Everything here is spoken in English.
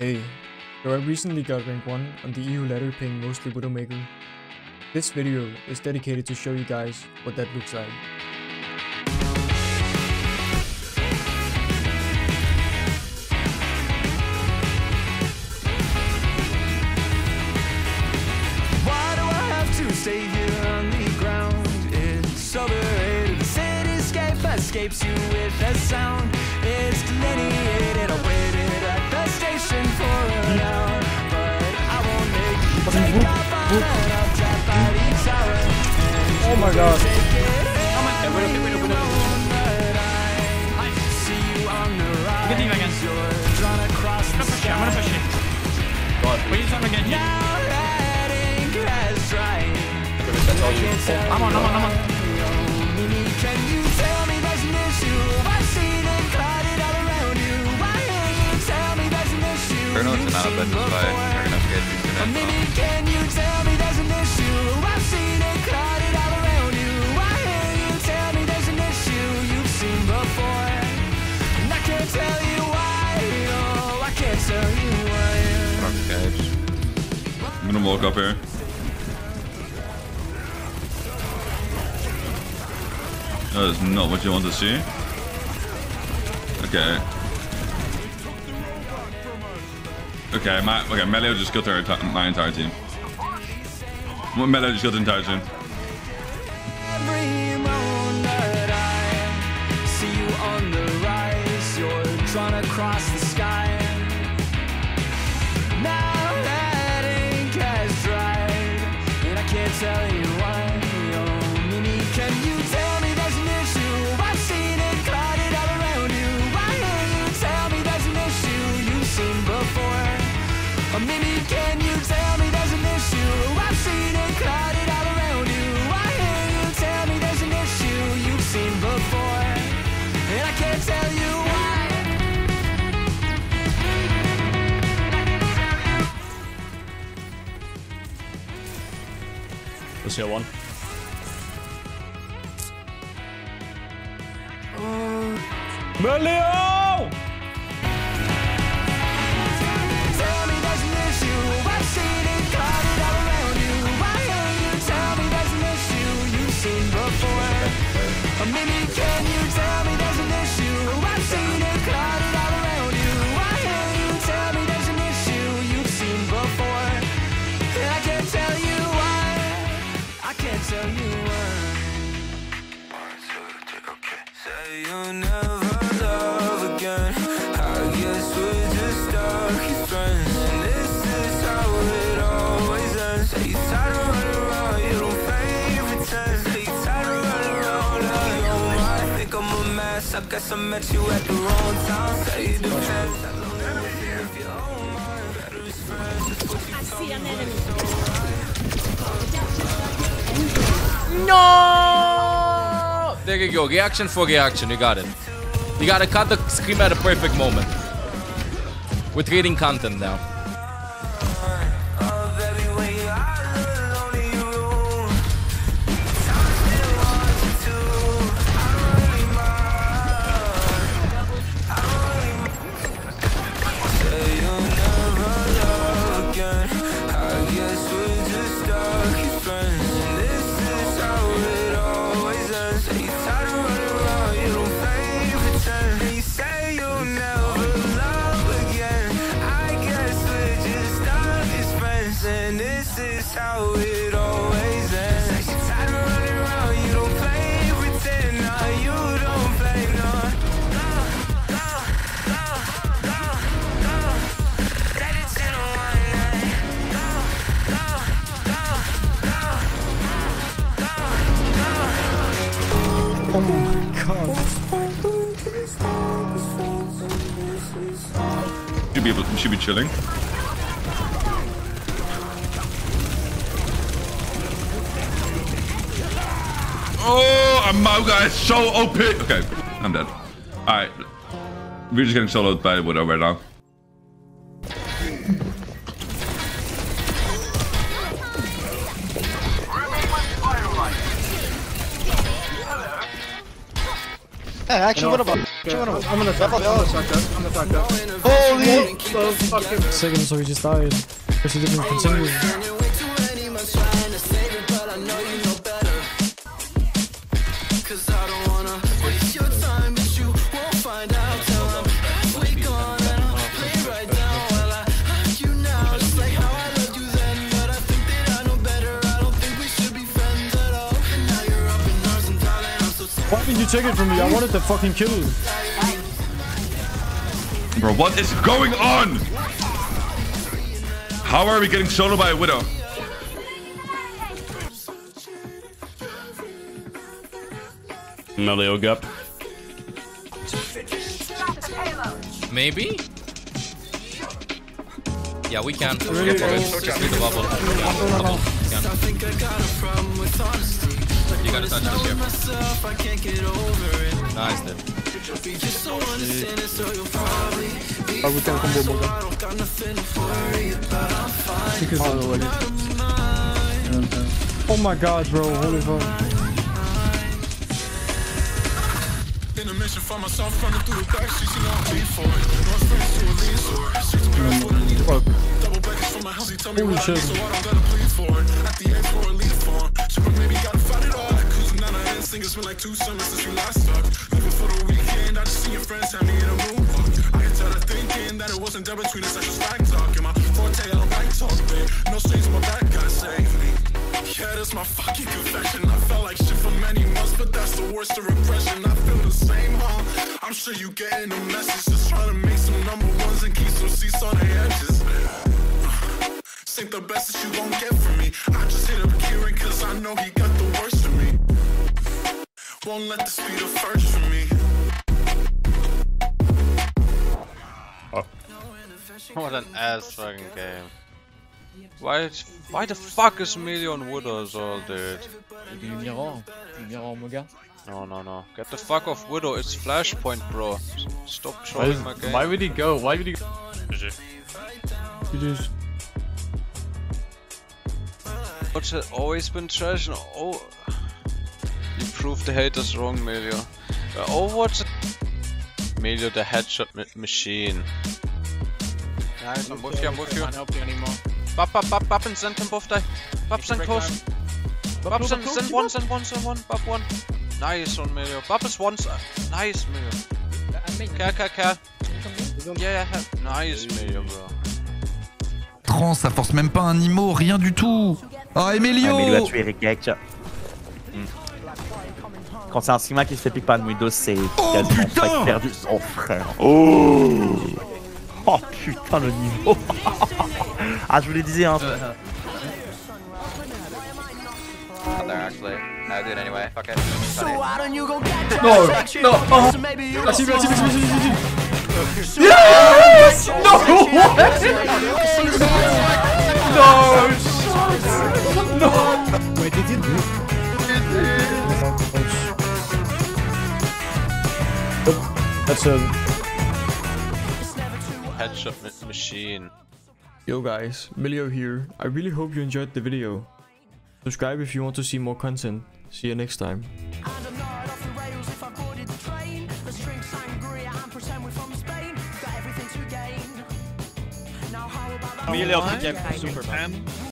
Hey, so I recently got rank 1 on the EU ladder playing mostly Widowmaker. This video is dedicated to show you guys what that looks like. Escapes you with a sound. It's delineated. I on the Good team again. I'm gonna push on, I'm on, I'm on. Can you tell me there's an issue? I've seen it clouded all around you. Why can't you tell me there's an issue? Colonel You've ist in seen einer Band before. 2. Irgendwas geht nicht A genau. minute, I'm gonna walk up here. That is not what you want to see. Okay. Okay, my okay, Melio just killed her my entire team. Melio just killed the entire team. See you on the Let's go one. Uh. Melio! Guess I met you at the wrong time. Say it depends. I don't know if you own mine. Better as friends. That's what you told me. No! There you go. Reaction for reaction. You got it. You gotta cut the scream at a perfect moment. We're trading content now. Oh my god. Should be able, should be chilling. Oh, a Mauga is so OP. Okay, I'm dead. Alright. We're just getting soloed by the Widow right now. Actually, what about? Actually? I'm gonna attack. I'm gonna attack that. Holy! Fucking. Second, so he just died. Because he didn't continue. Tired. Why didn't you take it from me? I wanted the fucking kill. Bro, what is going on? How are we getting solo by a widow? Melio Gup. Maybe? Yeah, we can. Get for it. Just need the bubble. Bubble. Can. You gotta touch this here. Nice, dude. Oh, we can combo. Oh my god, bro. Holy fuck. In a mission for myself, running through the back streets, I'm deep for it. North friends to a lean for Double baggage from my house, he tell me what I need, so I don't gotta plead for it. Been like two summers since we last talked. Leaving for the weekend, I just see your friends have me in a moonwalk. I can tell they're thinking that it wasn't there between us, that's just back talk. And my forte, I don't back talk, babe. No strings on my back, God save me. Yeah, that's my fucking confession. I felt like shit for many months, but that's the worst of repression. I feel the same, huh? I'm sure you getting the message. Just trying to make some number ones and keep some seats on the edges. This ain't the best that you gon' get from me. I just hit up Kieran cause I know he got the worst. Won't let this be the first for me. What an ass fucking game. Why, why the fuck is Million Widows all, dude? Du mirror. Du mirror, mon gars. No, no, no. Get the fuck off Widow, it's Flashpoint, bro. S- Stop Why, trolling my game. why would he go? Why would he go? You just. What's it always been trash? and Oh, you proved the haters wrong, Melio. Uh, Overwatch. Melio, the headshot ma machine. Nice, I'm with you, I'm with you. Can't help you anymore. Bop, bop, bop, bop, and send him both die. Bop, send close. Bop, send, send one, send one, send one, bop one. Nice on Melio. Bop is one, s- nice Melio. Care, care, care. Yeah, yeah, nice Melio, bro. Trans, ça force même pas un IMO, rien du tout. Ah, Emilio mais il va tuer Rick Hmm. Quand c'est un Sigma qui se fait pique par une Windows, c'est oh, quasiment putain perdu. son frère. Oh. Oh putain le niveau. ah je vous le disais hein. Non, non, oh. La cible, la cible, la cible, la cible. Yes! No way! No! No! Wait, did you? A. Headshot ma- machine. Yo guys, Melio here. I really hope you enjoyed the video. Subscribe if you want to see more content. See you next time. Meilleur truc à Superman.